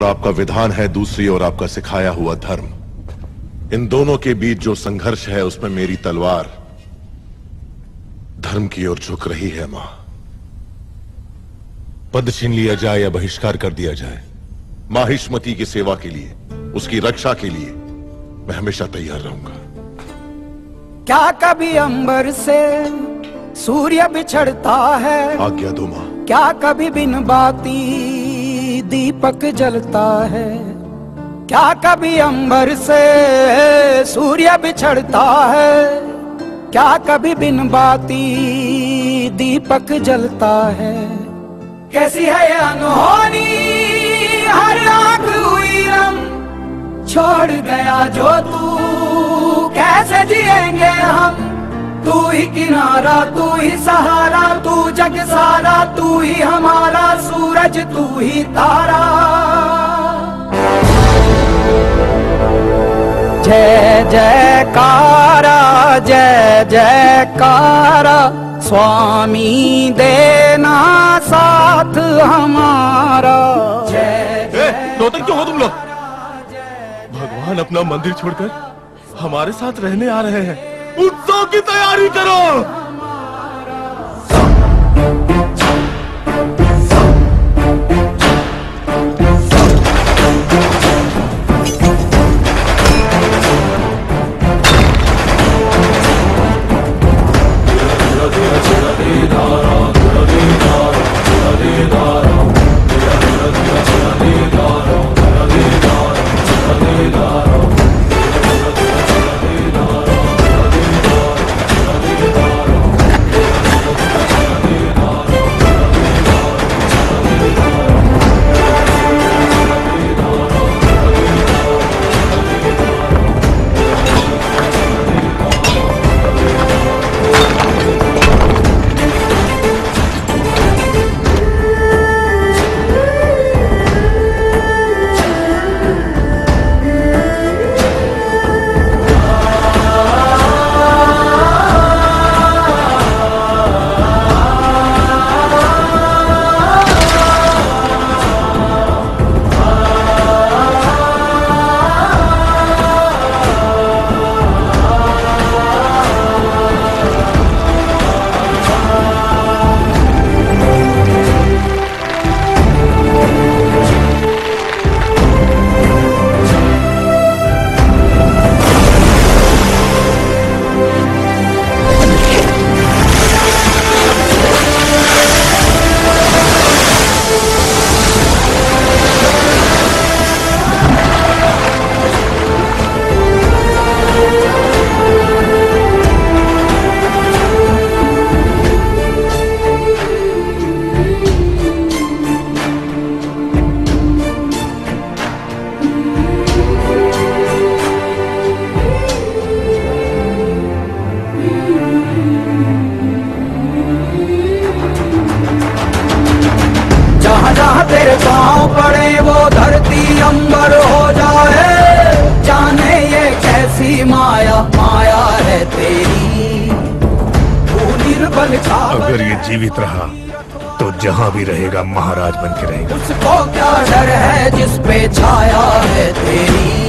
आपका विधान है दूसरी और आपका सिखाया हुआ धर्म। इन दोनों के बीच जो संघर्ष है उसमें मेरी तलवार धर्म की ओर झुक रही है माँ। पद छीन लिया जाए या बहिष्कार कर दिया जाए माहिष्मती की सेवा के लिए उसकी रक्षा के लिए मैं हमेशा तैयार रहूँगा। क्या कभी अंबर से सूर्य बिछड़ता है? आज्ञा दो माँ। क्या कभी बिन बाती दीपक जलता है। क्या कभी अंबर से सूर्य बिछड़ता है? क्या कभी बिन बाती दीपक जलता है? कैसी है अनहोनी? हर आँख हुई रम। छोड़ गया जो तू, कैसे जिएँगे हम? तू ही किनारा तू ही सहारा तू जग सारा तू ही हमारा सूरज तू ही तारा। जय जयकारा जय जयकारा स्वामी देना साथ हमारा। जय नौतन क्यों हो तुम लोग? भगवान अपना मंदिर छोड़कर हमारे साथ रहने आ रहे हैं। उत्सव की तैयारी करो। जहाँ अगर ये जीवित रहा तो जहाँ भी रहेगा, महाराज बन के रहेगा। उसको क्या डर है जिस पे छाया है तेरी?